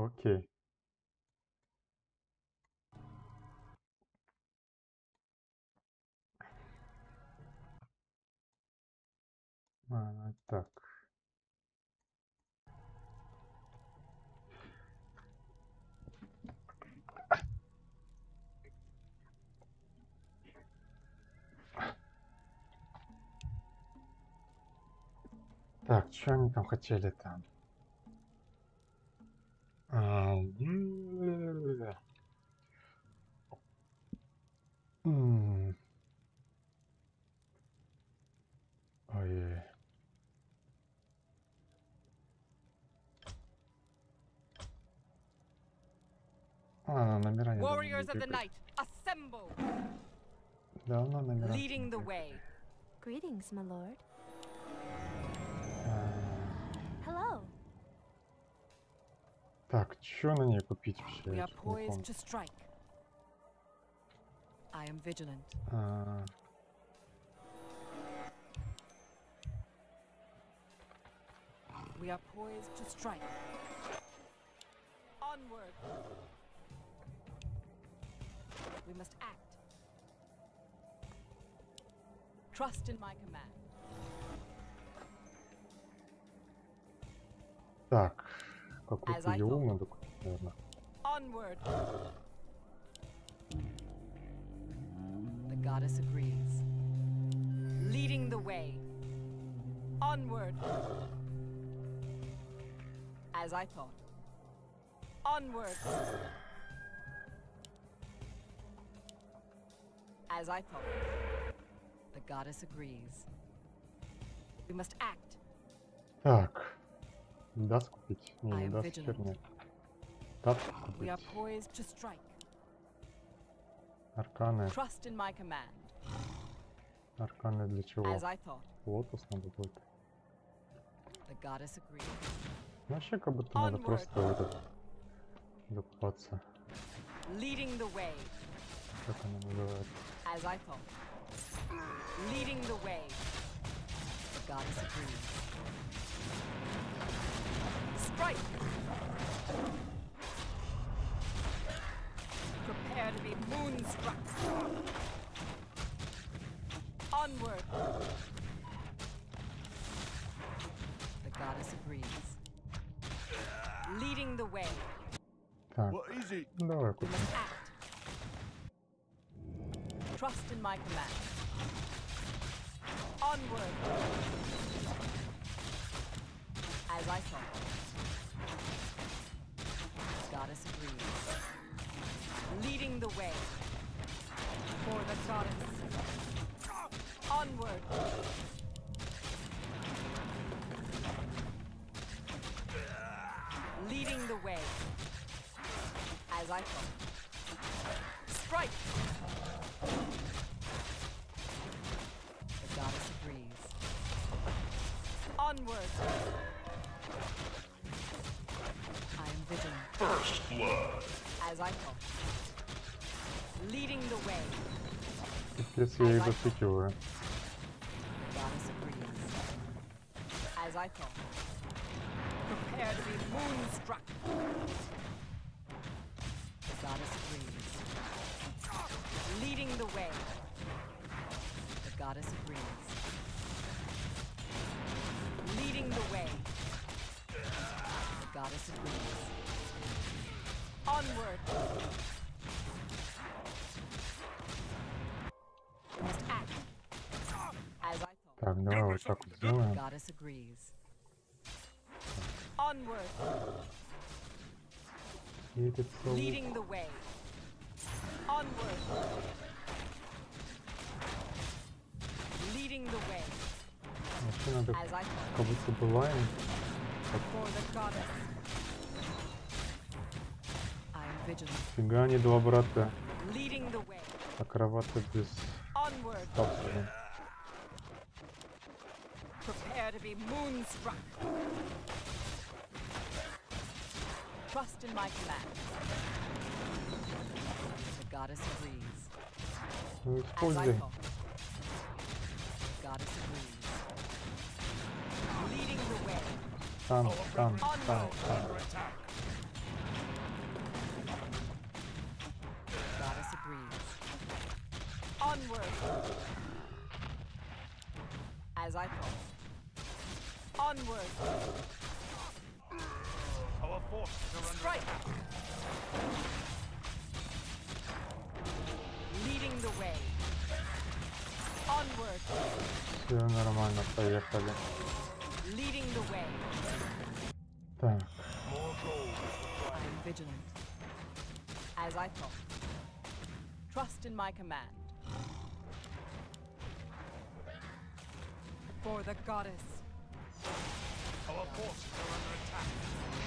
Окей. А, так. Так, что они там хотели там? Um, mm. Oh yeah. Warriors of the night, assemble! Leading the way. Greetings, my lord. Uh... Hello. Так, что на ней купить вообще? Я. А, We are poised to strike. Onward. We must act. Trust in my command. Так, какой-то As I елу thought. надо купить, наверное. Onward. The goddess agrees. Leading the way. Onward. As I thought. Onward. As I thought. The goddess agrees. We must act. Так, Даст купить? Не, не даст херня. Даст купить. Арканы. Арканы для чего? Лотос надо будет. Ну, вообще как будто надо просто в этот докупаться. Как она называется? As I thought. Leading the way. The goddess agreed. Strike! Prepare to be moonstruck. Onward. The goddess agrees. Leading the way. Так, What is it? ну, давай We купим. must act. Trust in my command. Onward. As I thought. Goddess agrees. Leading the way. For the goddess. Onward. Leading the way. As I thought. If you see the secure. Как будто бываем. Фига не два брата. Акроваты без статуса. Prepare ну, to be moonstruck. Trust in my command. The goddess agrees. Используй. Stun. Goddess agrees. Onward. As I thought. Onward. Our Strike. Leading the way. Onward. Leading the way. vigilant. As I thought. Trust in my command. For the goddess. Our forces are under attack.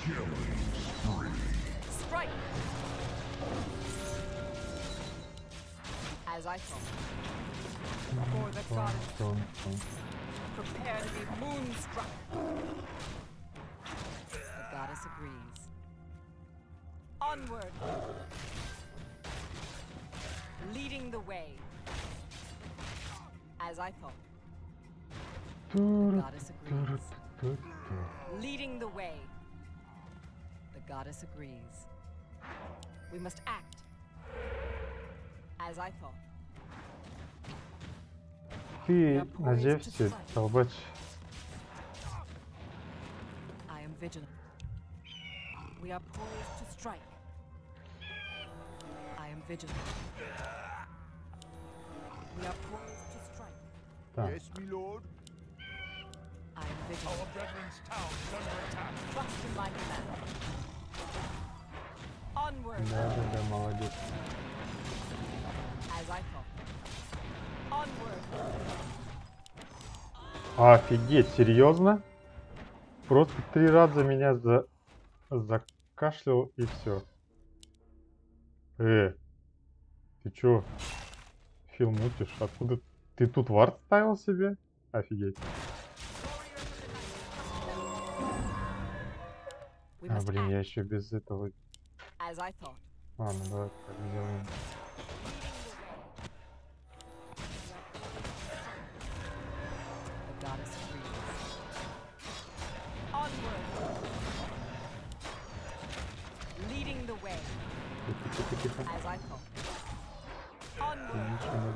Killing spree. Strike! As I thought. For the goddess. Prepare to be moonstruck. Onward. Leading the way. As I thought. The Туру, goddess туру, agrees. ту, ту. Leading the way. The goddess agrees. We must act. As I thought. Ти на Зевсе долбач. I am vigilant. We are poised to strike. Onward, да, да, да, молодец. as I thought. Onward, Офигеть, серьезно? Просто три раза меня за... закашлял и все. Э, ты чё? Фил мутишь? Откуда? Ты тут вард ставил себе? Офигеть. А, блин, я еще без этого... Ладно, давай так сделаем. Тихо, тихо, тихо.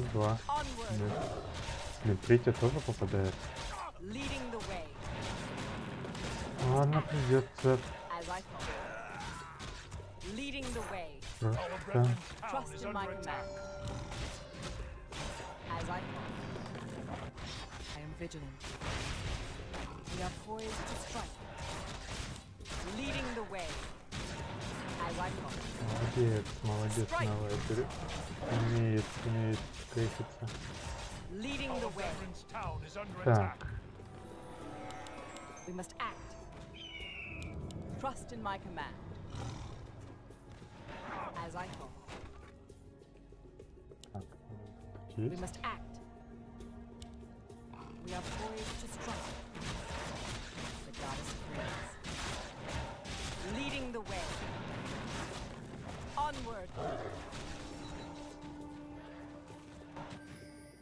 раз, два. Нет. Блин, третья тоже попадает. Ну, Ладно, придется. Просто... Leading the way. As I thought. Молодец, молодец, Strike. Навайдер. Умеет, умеет креститься. Leading the Our way. brethren's town is under Так, attack. We must act. Trust in my command. As I thought. так. We Есть. must act. We are poised to strike. The goddess agrees. Leading the way.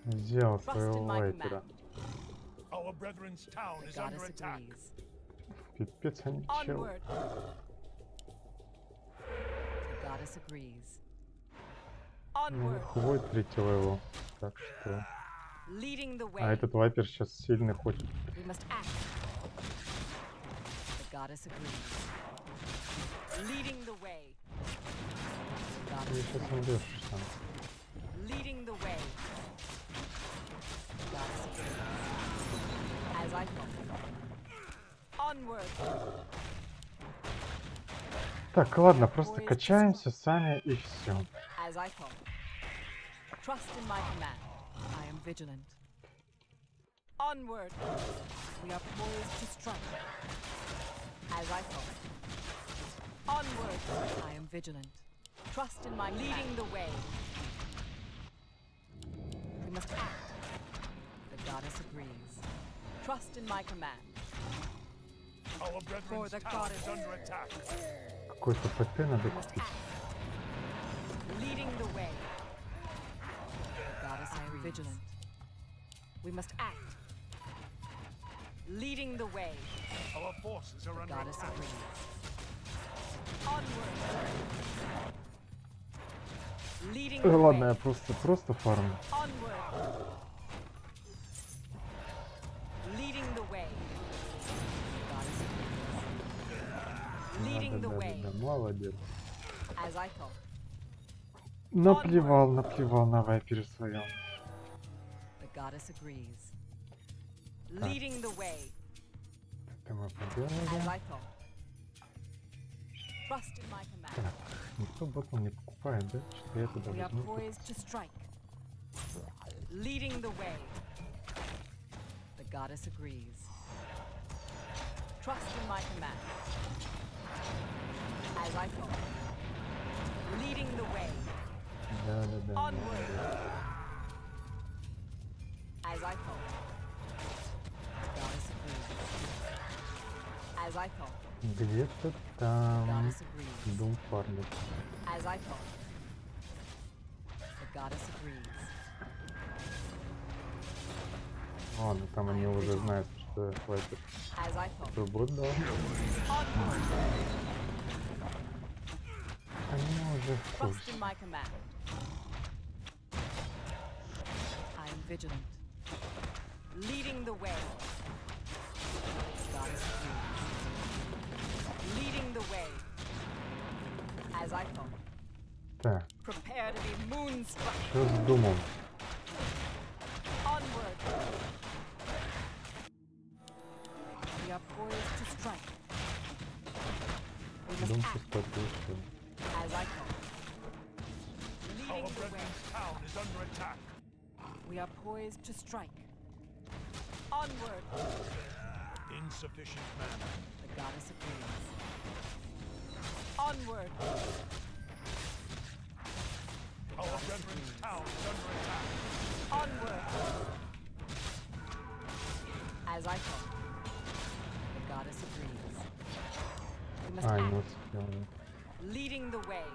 Взял своего вайпера. Пипец, они чел. Ну, хвой третьего его. Так что... А этот вайпер сейчас сильный хочет. Leading the way. Ты сейчас умрешь, Шасан. Так, ладно, просто качаемся сами и все. Onward. We are poised to strike. As I thought. Onward. I am vigilant. Trust in my leading the way. We must act. The goddess agrees. Trust in my command. Our For brethren's the town goddess. is under attack. Какой-то ПТ надо We must купить. act. Leading the way. The goddess I am vigilant. We must act. Leading the way. Our forces are The under goddess attack. agrees. Onward. Ладно, я просто, просто фарм. Молодец. Наплевал, наплевал на вайпере своем. Так. Это а мы поделали. Так, никто ботом не покупает, да? Что я туда We are возьму? poised to strike. Leading the way. The goddess agrees. Trust in my command. As I thought. Leading the way. Да, да, да. Onward. As I thought. The goddess agrees. As I thought. Где-то The там goddess agrees. Дум фармит. As I thought. The goddess agrees. Ладно, там они уже знают, что я вайпер. As I thought. Твой бот дал. Onward. Они уже в Trust курсе. in my command. I am vigilant. Leading the way. Goddess agrees. Leading the way. As I thought. Так, Prepare to be moonstruck. что с Думом? Onward. We are poised to strike. We must Дум act сейчас подпишет. as I thought. Our Leading the way. brethren's town is under attack. We are poised to strike. Onward. Insufficient mana. The goddess agrees. Onward. Our brethren's town is under attack. Onward. As I thought. The goddess agrees. We must А, не act, успел. leading the way.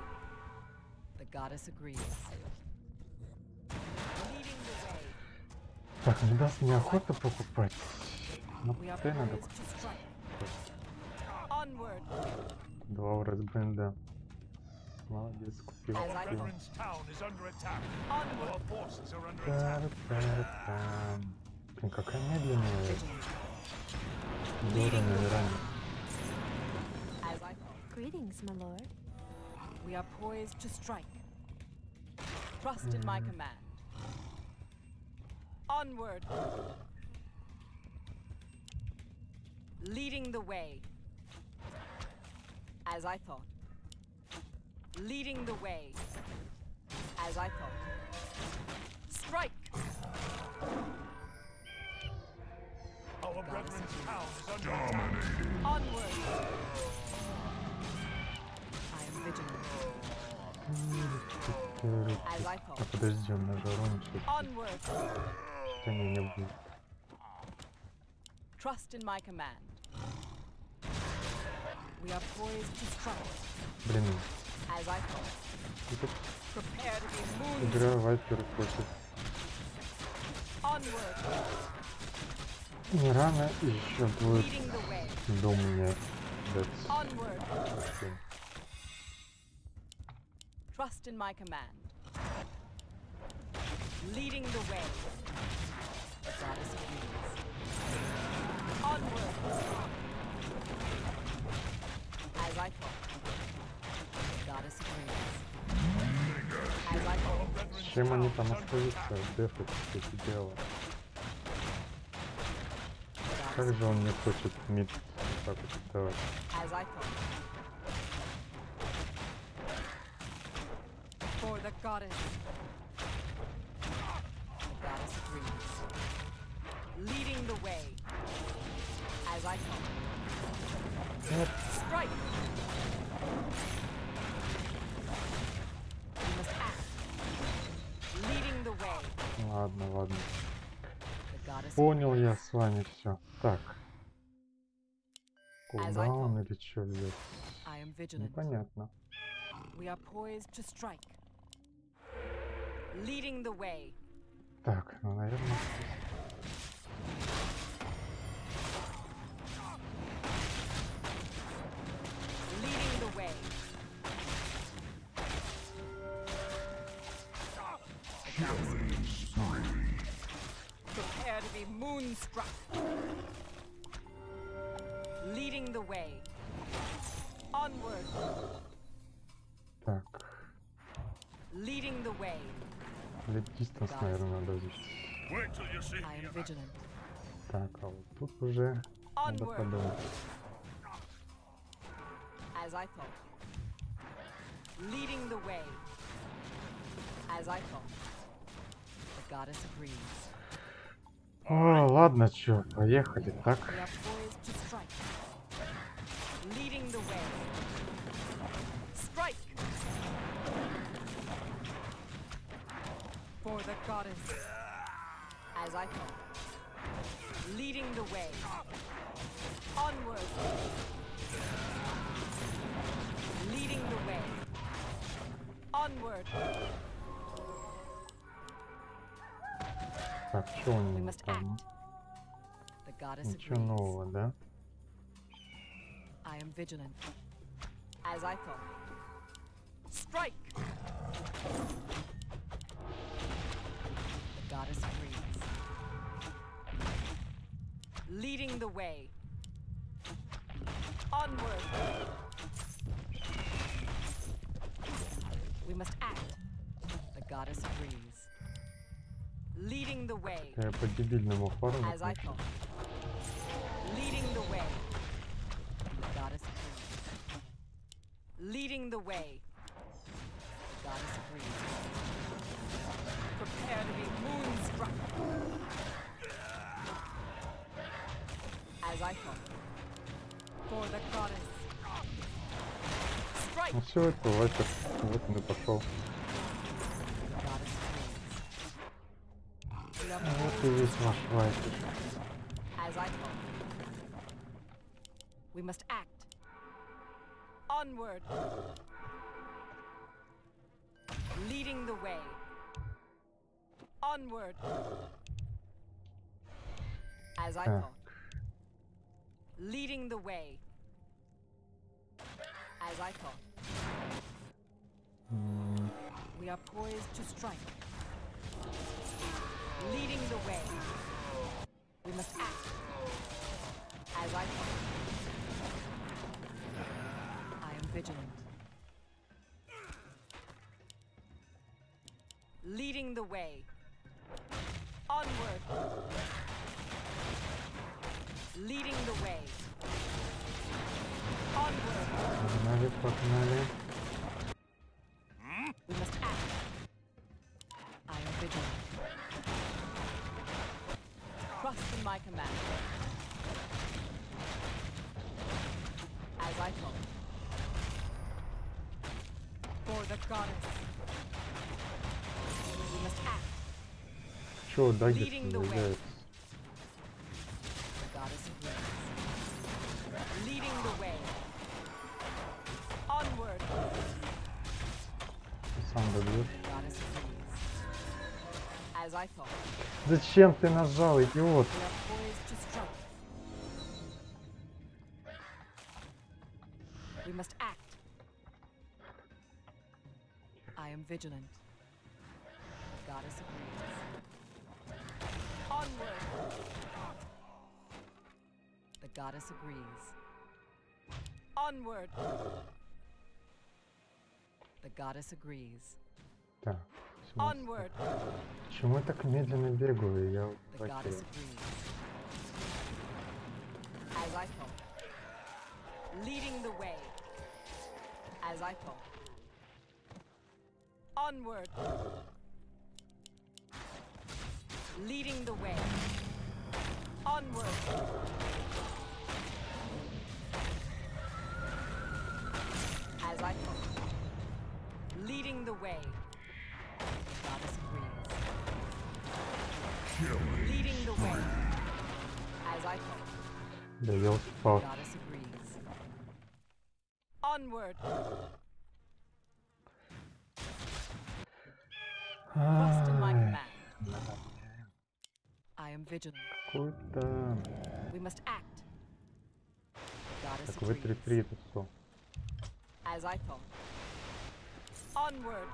The goddess agrees. Leading the way. Так, не даст мне охота покупать. Ну, We are ПТ надо poised to strike. Onward. Два в разбенда. Молодец, купил. As Our I купил. brethren's town is under attack. Onward. Our forces are under attack. Та-ра-та-ра-там. Блин, какая медленная. Vigilant. Дора наверное. As I thought. Greetings, my lord. We are poised to strike. Trust in my command. Onward. Leading the way. As I thought. Leading the way. As I thought. Strike! Our brethren's town is under attack. Onward! I am vigilant. As I А thought. подожди, он на жару ничего. Onward! Хотя не, не будет. Trust in my command. We are poised to strike. Блин, As I thought. это Prepare to be moons. игра вайпер хочет. Onward. Не рано еще будет Leading the way. дом мне дать. Onward. Окей. Trust in my command. Leading the way. The goddess agrees. Onward. As I thought. С чем они там остаются? Дефу, кстати, дело. Как же он не хочет мид так вот давать? For the goddess. The goddess agrees. Leading the way. As I come. Strike! Ладно, ладно. Понял я с вами все. Так. Куда он или что бьет? Непонятно. Так, ну, наверное, be moonstruck. Leading the way. Onward. Так. Leading the way. Лет дистанс, наверное, надо взять. Wait till you see I me. am vigilant. Так, а вот тут уже надо Onward. подумать. As I thought. Leading the way. As I thought. The goddess agrees. О, ладно, чё, поехали, так. Leading the way. Onward. Leading the way. Onward. Так, что у We него must там? act. The goddess Ничего agrees. нового, да? I am vigilant. As I thought. Strike! The goddess agrees. Leading the way. Такая по-дебильному оформлена. Leading the way. The goddess agrees. Prepare to be moonstruck. As I thought. For the goddess. Strike. Ну все это, Вася, вот он и пошел. this much right. As I told we must act. Onward. Leading the way. Onward. As I thought. Leading the way. As I thought. Mm. We are poised to strike. Leading the way. We must act. As I thought. I am vigilant. Leading the way. Onward. Leading the way. Onward. Чё, дагер появляется? Сам добьешь. Зачем ты нажал, идиот? goddess agrees. Так. в смысле? Onward. Почему я так медленно бегаю? Я вот The goddess потерян. agrees. As I thought. Leading the way. As I thought. Onward. Leading the way. Onward. As I thought. Leading the way. The goddess agrees. Leading the way. As I thought. Да елки-палки. Goddess agrees. Onward. Trust in my Ай, command. I am vigilant. Какой-то... We must act. Goddess Так, вытри agrees. припусу. As I thought. Onward.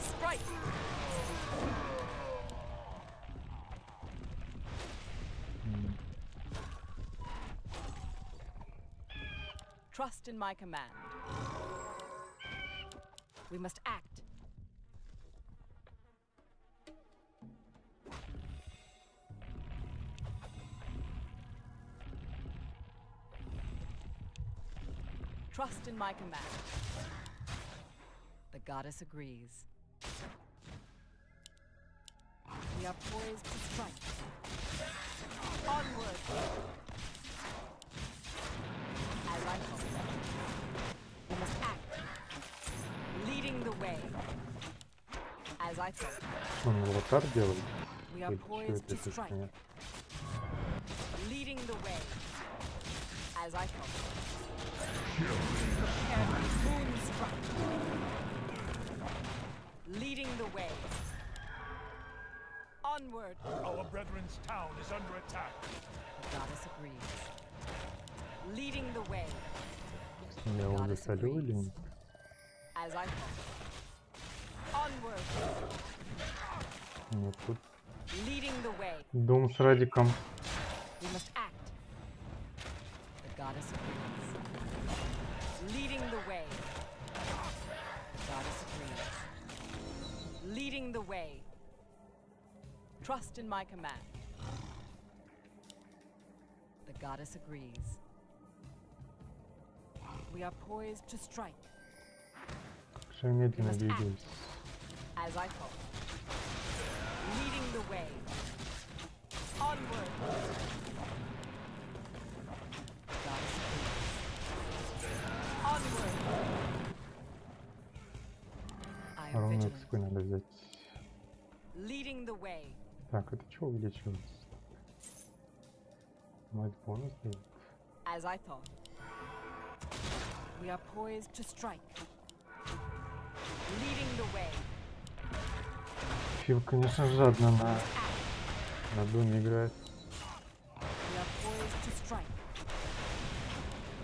Strike. Trust in my command. We must act. Trust in my command. The goddess agrees. We are poised to strike. Onward! As I hope. We must act. Leading the way. As I thought. Он аватар делает? We are Или что poised это to strike. фигня? Leading the way. As I thought. Prepare to be moonstruck. Leading the way. Onward. Our brethren's town is under attack. The goddess agrees. Leading the way. Я его засолю или нет? As I thought. Onward. Нет, тут Leading the way. дом с Радиком. Goddess of Leading the way. Goddess of Leading the way. Trust in my command. The goddess agrees. We are poised to strike. As I thought. Leading the way. Onward. Ровно экспы надо взять. Так, это что увеличивается? Мать бонус дает? As I thought. We are poised to strike. Leading the way. Фил, конечно, жадно на, на доме играет. We are poised to strike.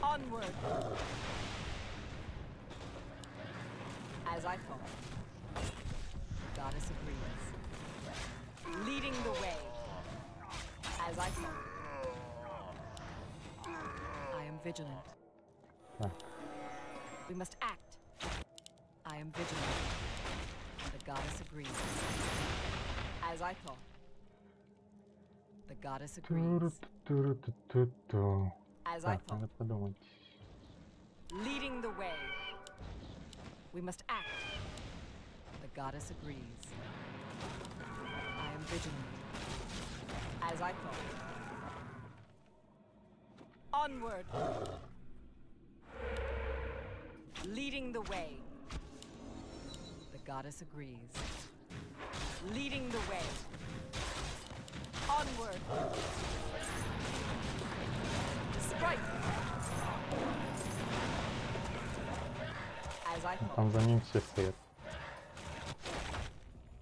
Onward. As I thought. disagrees. Leading the way. As I said. I am vigilant. Huh. We must act. I am vigilant. The goddess agrees. As I thought. The goddess agrees. As I thought. Leading the way. We must act The goddess agrees. I am vigilant. As I thought. Onward. Leading the way. The goddess agrees. Leading the way. Onward. Strike. As I Ну, thought. Там за ним все стоят.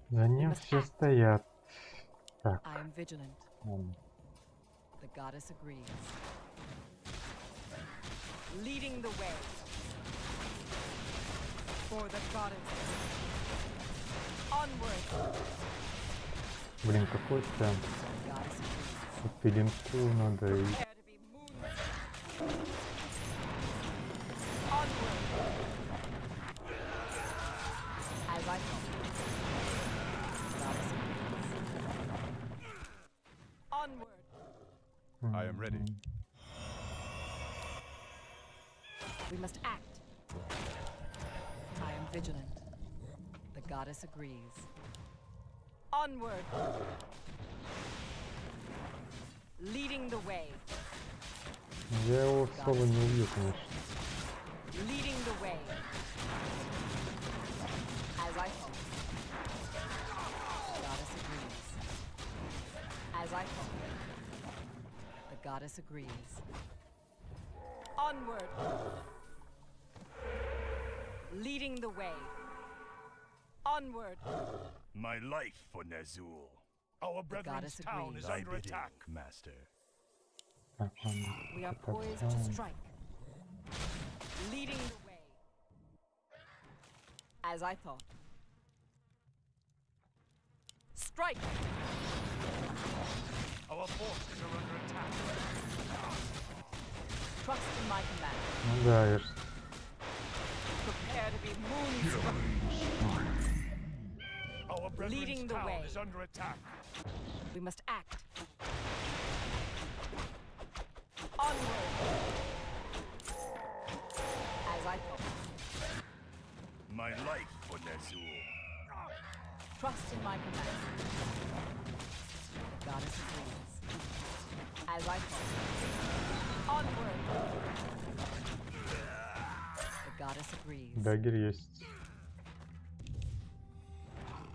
За ним все стоят. Так. Он. Leading the way for the goddess. Onward. Блин, какой-то пилинку надо и... ready. We must act. I am vigilant. The goddess agrees. Onward. Leading the way. Я его особо не убью, конечно. Leading the way. As I thought. The goddess agrees. As I I thought. goddess agrees. Onward! Leading the way. Onward! My life for Ner'zhul. Our brethren's town is under attack, Master. We are poised to strike. Leading the way. As I thought. Strike! Our forces are under attack. Trust in my command. Ну да, я ж... Prepare to be moonstruck. Our brethren's Leading the town way. is under attack. We must act. Onward! As I thought. My life for Nazul. Trust in my command. Goddess agrees. As I thought. Onward! The goddess agrees. Дагер есть.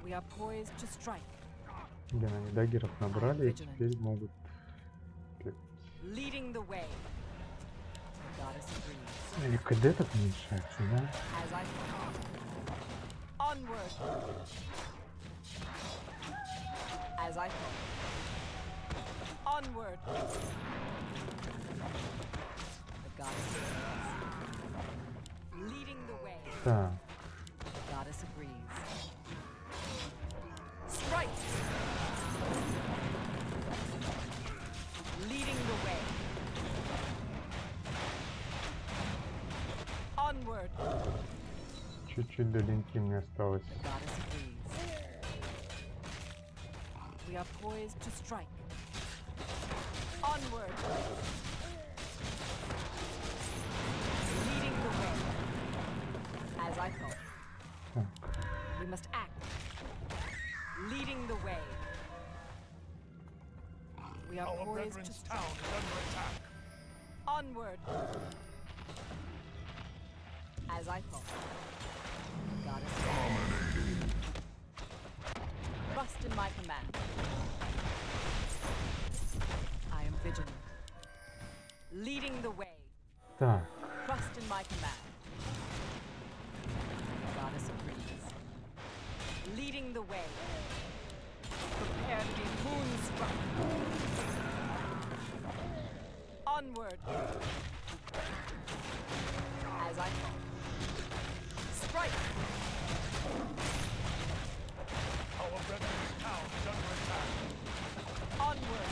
We are poised to strike. Блин, они даггеров набрали и теперь могут... Leading the way. Или КД так уменьшается, да? As I thought. Onward! As I thought. Onward! The goddess agrees. Leading the way. Так, The goddess agrees. Strike! Leading the way. Onward! чуть-чуть до линки мне осталось. We are poised to strike. Onward! Leading the way. As I thought. We must act. Leading the way. We are Our poised to strike. town is under attack. Onward! As I thought. Goddess. Так, Trust in my command. Goddess agrees. Leading the way. Prepare to be moonstruck. Onward. As I thought. Strike! Our brethren's town is under attack. Onward.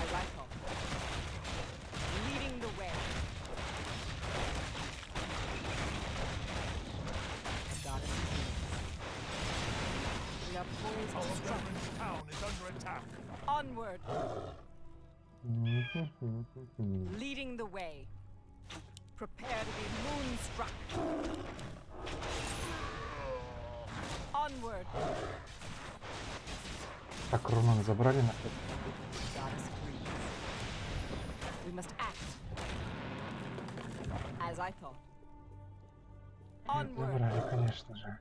As I thought. Leading the way. Goddess agrees. We are poised Our to strike. brethren's town is under attack. Onward. Мгм. Leading the way. Prepare to be moonstruck. Onward. Так, Роман, забрали на. We must act. As I thought. Onward. Забрали, конечно же.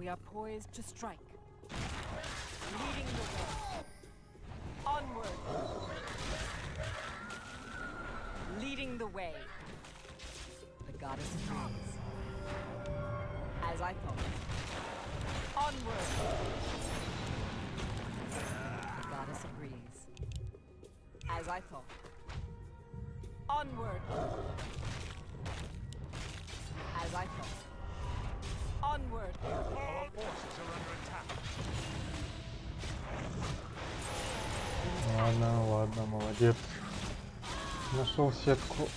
We are poised to strike. Leading the way. Onward. Leading the way. The goddess agrees. As I thought. Onward. The goddess agrees. As I thought. Onward. As I thought. Onward. Our forces are under attack. Ладно, ладно, молодец. Нашел сетку.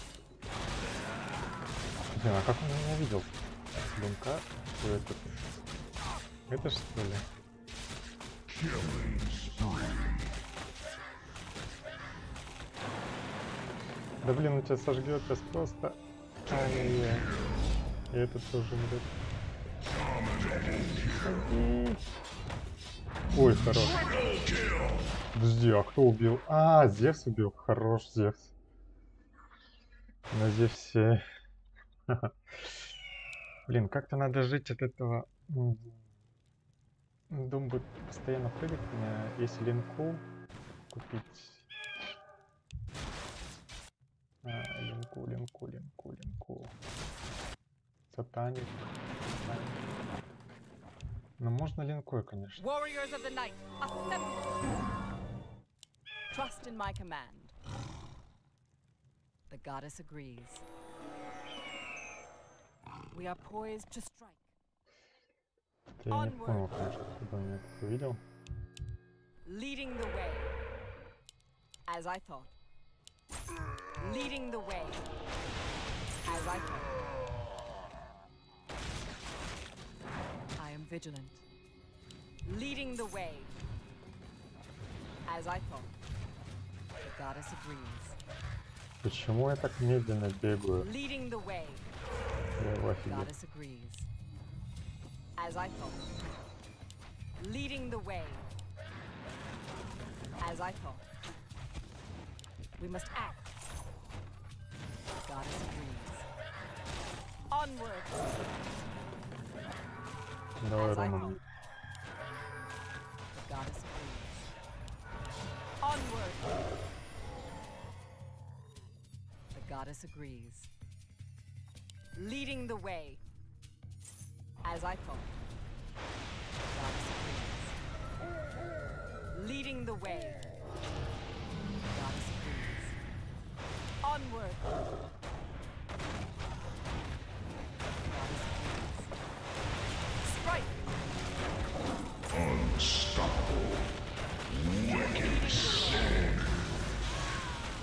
Блин, а как он меня видел? Кто этот? Это что ли? Да блин, он тебя сожгет сейчас просто. Ай-яй-яй. И этот тоже умрет. Ой, хорош. Подожди, а кто убил? А, Зевс убил. Хорош, Зевс. На Зевсе. Блин, как-то надо жить от этого. М. Дом будет постоянно прыгать. Если линку купить. А, линку, линку, линку, линку. Сатаник. Ну, можно линкой, конечно. Warriors of the night, assemble! Trust in my command. The goddess agrees. We are poised to strike. Я не Onward. понял, конечно, когда я это увидел. Leading the way. As I thought. Leading the way. As I thought. vigilant. Leading the way. As I thought. The goddess agrees. Почему я так медленно бегаю? Leading the way. Я в офиге. Goddess agrees. As I thought. Leading the way. As I thought. We must act. Goddess agrees. Onward. Давай, As I Рома. thought. The goddess agrees. Onward. The goddess agrees. Leading the way. As I thought. Goddess agrees. Leading the way. Goddess agrees. Onward.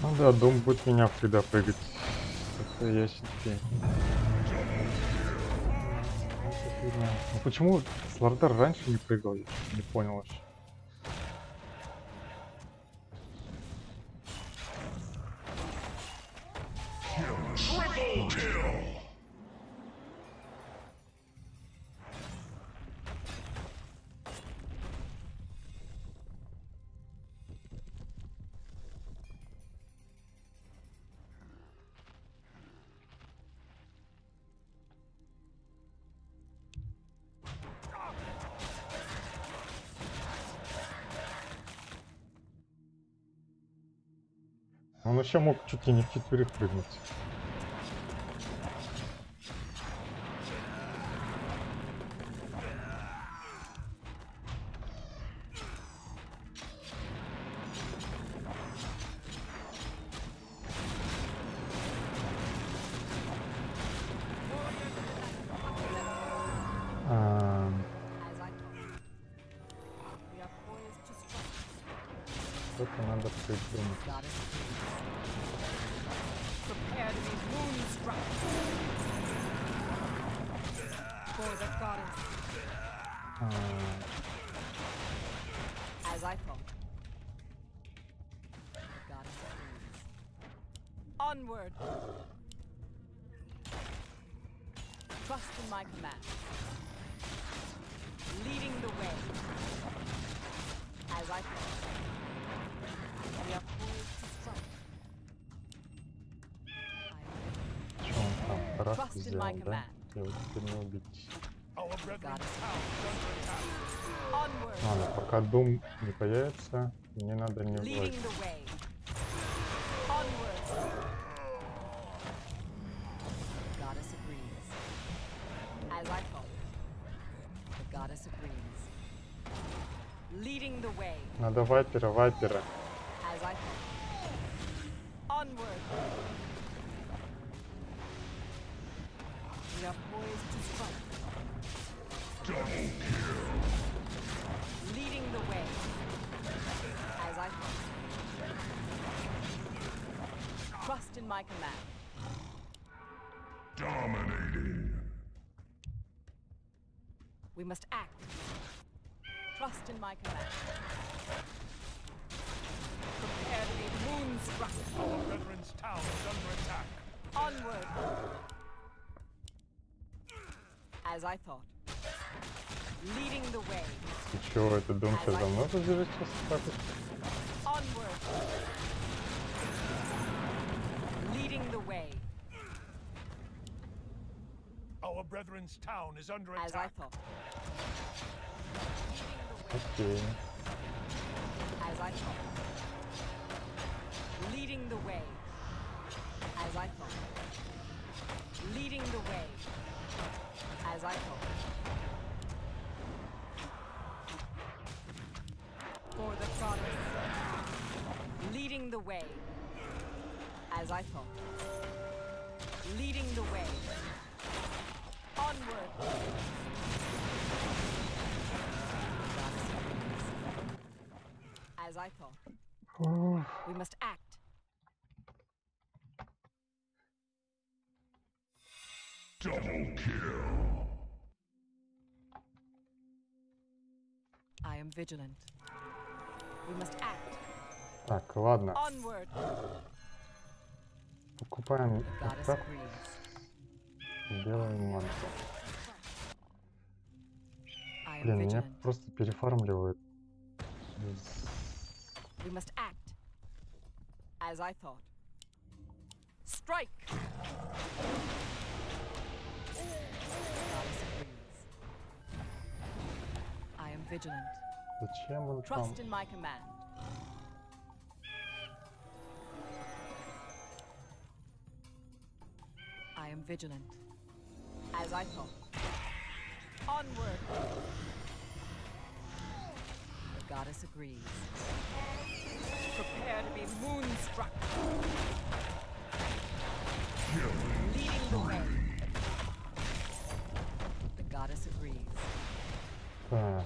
Ну да, дом будет меня всегда прыгать. Это ящики. Ну почему Слардар раньше не прыгал? Не понял вообще. Еще мог чуть ли не в четверых. Onward! Trust in my command. Leading the way. I like it. We are poised to strike. Trust in my command. Ладно, пока Дум не появится, мне надо не влазить. As I thought. Trust in my command. Dominating. We must act. Trust in my command. Prepare to be moonstruck. Our brethren's town is under attack. Onward. As I thought. Leading the way. И чё, это дом сейчас за мной побежит сейчас так вот? Onward. Leading the way. Our brethren's town is under As I attack. thought. Окей. As I thought. Leading the way. As I thought. Leading the way. As I thought. For the goddess. Leading the way. As I thought. Leading the way. Onward. As I thought. Oh. We must act. Так, ладно. Покупаем так, делаем манту. Блин, меня просто перефармливают. We must act. As I thought. Strike! I am vigilant. Зачем он там? Trust in my command. I am vigilant. As I thought. Onward! The goddess agrees. Prepare to be moonstruck. Leading the way. The goddess agrees. Так,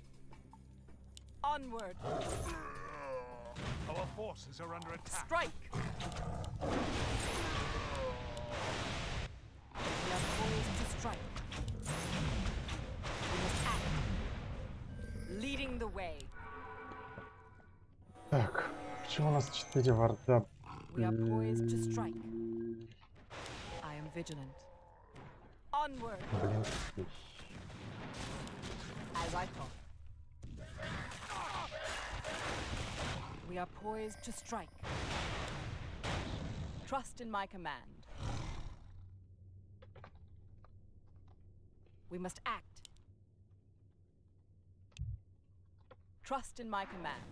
Onward, Our forces are under attack. strike! We are poised to strike. We must act. Leading the way. Так, почему у нас 4 варда? We are poised to strike. Блин, I am vigilant. Onward, блин, as I thought. We are poised to strike. Trust in my command. We must act. Trust in my command.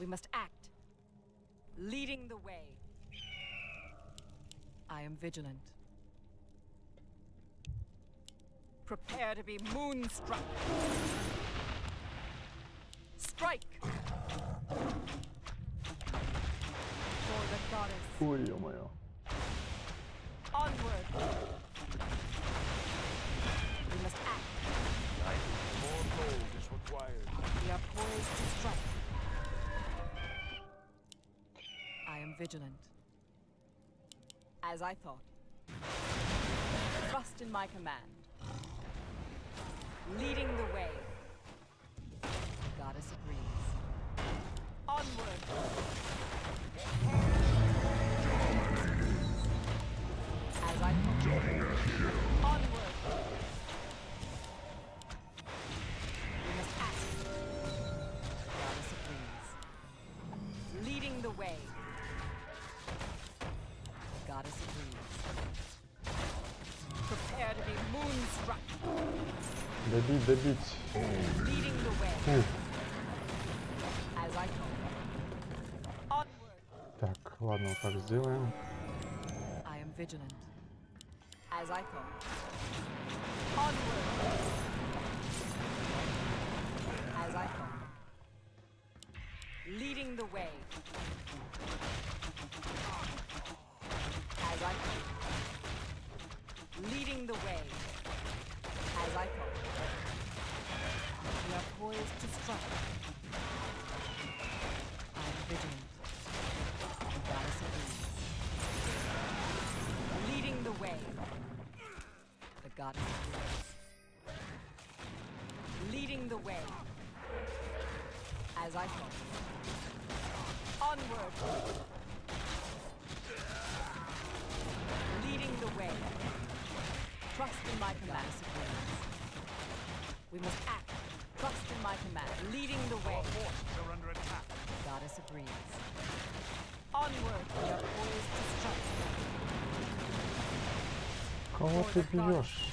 We must act. Leading the way. I am vigilant. Prepare to be moonstruck. Strike! For the goddess. Uy, Dios mío. Onward. We must act. More gold is required. We are poised to strike. I am vigilant. As I thought. Trust in my command. Leading the way. Goddess agrees. Onward! As I thought. Onward! Добить, добить. Leading the way. Фу. As I thought. Onward. Так, ладно, вот так сделаем. I am vigilant. As I thought. Onward. As I thought. Leading the way. As I thought. Leading the way. As I thought. Onward. Leading the way. Trust in my command. We must act. Trust in my command. Leading the way. Our forces are under attack. Goddess agrees. Onward. We are poised to strike. Кого ты бьешь?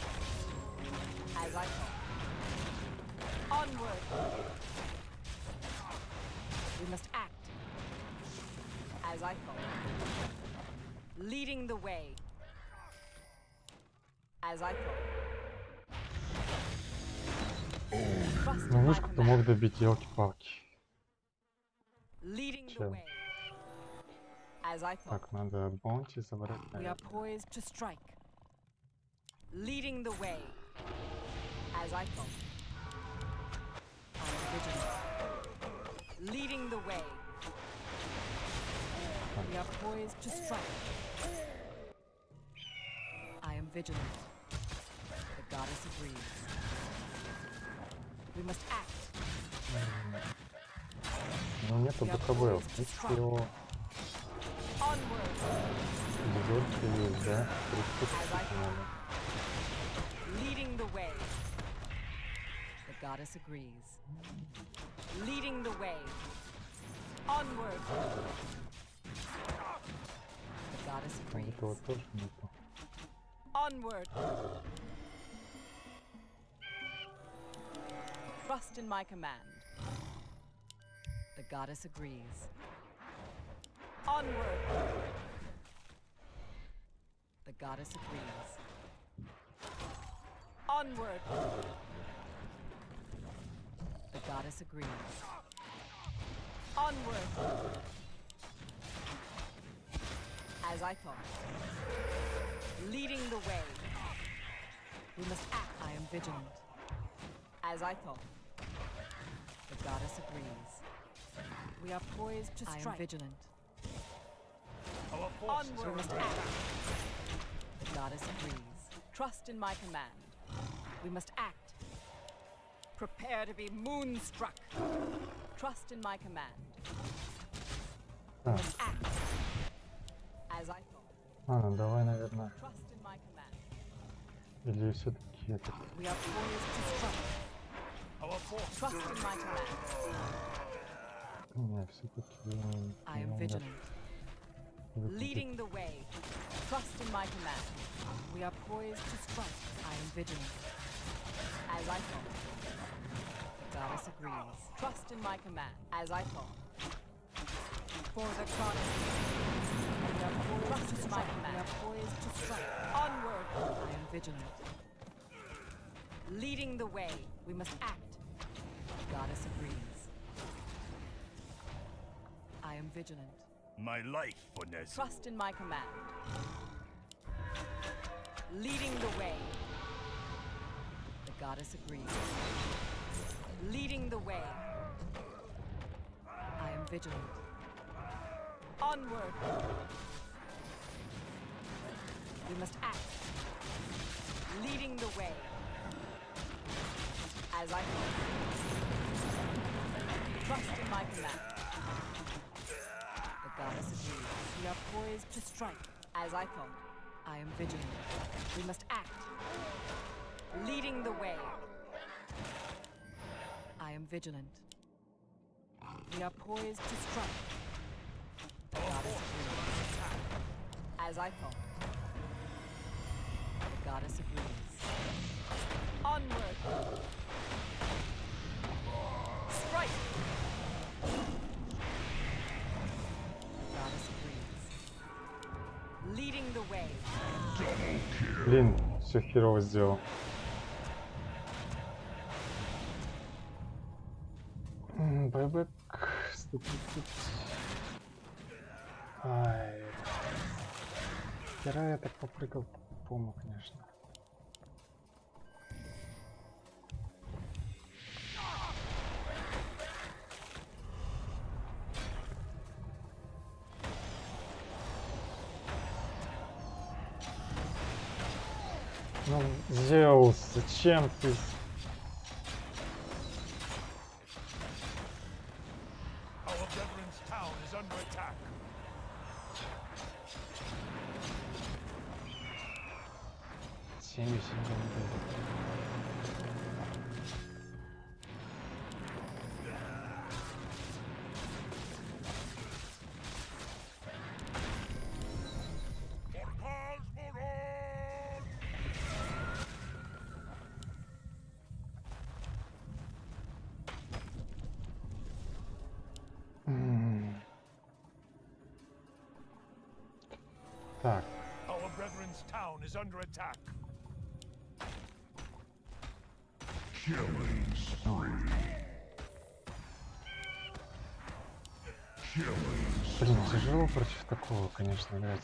вышку-то мог command. добить, елки-палки. Leading the Чел. way. As I thought. Так, надо баунти забрать, We are наверное. poised to strike. Leading the way. As I thought. I am vigilant. Leading the way. We are poised to strike. I am vigilant. The goddess agrees. We must act. Ну нету Я БКБ, поезд в принципе справа. его Onward. дозорки есть, да? Присутствовать надо. Leading the way. The goddess agrees. Leading the way. Onward. The goddess А agrees. этого тоже нету. Onward. Trust in my command. The goddess agrees. Onward. The goddess agrees. Onward. The goddess agrees. Onward. As I thought. Leading the way. We must act. I am vigilant. As I thought. The goddess agrees. We are poised to strike. I am vigilant. Our forces Onward. are We must under act. attack. The goddess agrees. Trust in my command. We must act. Prepare to be moonstruck. Trust in my command. А, Must act. As I thought. ладно, давай, наверное. Trust in my command. Или все-таки этот. We are poised to strike. Our forces Trust are in under my attack. command. I am vigilant. Leading the way. Trust in my command. We are poised to strike. I am vigilant. As I fall. Goddess agrees. Trust in my command. As I fall. For the goddess. We are poised Trust to strike. We are poised to strike. Onward. I am vigilant. Leading the way. We must act. Goddess agrees am vigilant. My life for Ner'zhul. Trust in my command. Leading the way. The goddess agrees. Leading the way. I am vigilant. Onward. We must act. Leading the way. As I Trust in my command. We are poised to strike. As I thought. I am vigilant. We must act. Leading the way. I am vigilant. We are poised to strike. The goddess agrees. As I thought. The goddess agrees. Onward. Strike. Блин, все херово сделал. Байбек 130. Ай. Хера я так попрыгал по конечно. чем ты attack. Killing spree. Killing блин, тяжело против такого, конечно, играть.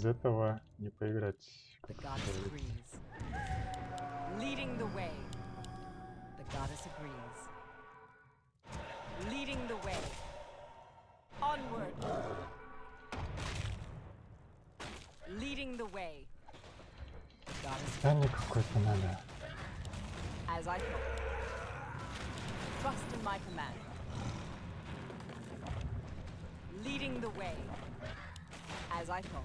без этого не поиграть. The как goddess говорится. agrees. Leading the way. The goddess agrees. Leading the way. Onward. Leading the way. The goddess Да не какой-то надо. as I thought. Trust in my command. Leading the way. As I thought.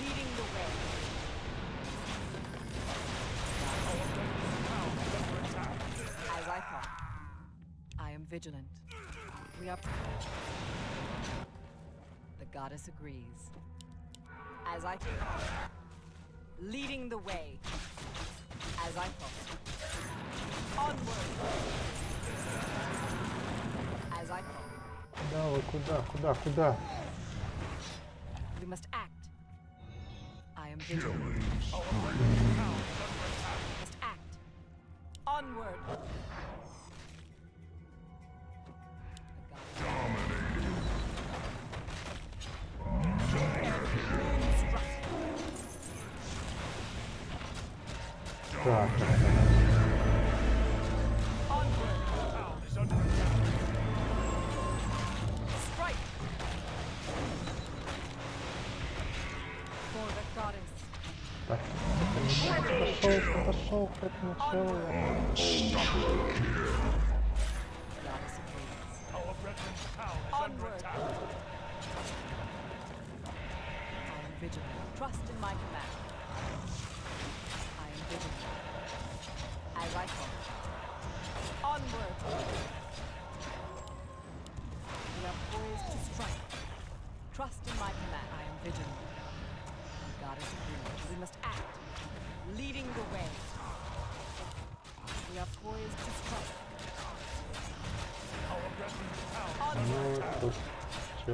Leading the way. As I thought. I am vigilant. We are. The goddess agrees. As I thought. Leading the way. As I thought. Onward. As I thought. Куда вы, куда, куда, куда? Onward. Goddess- Пошел,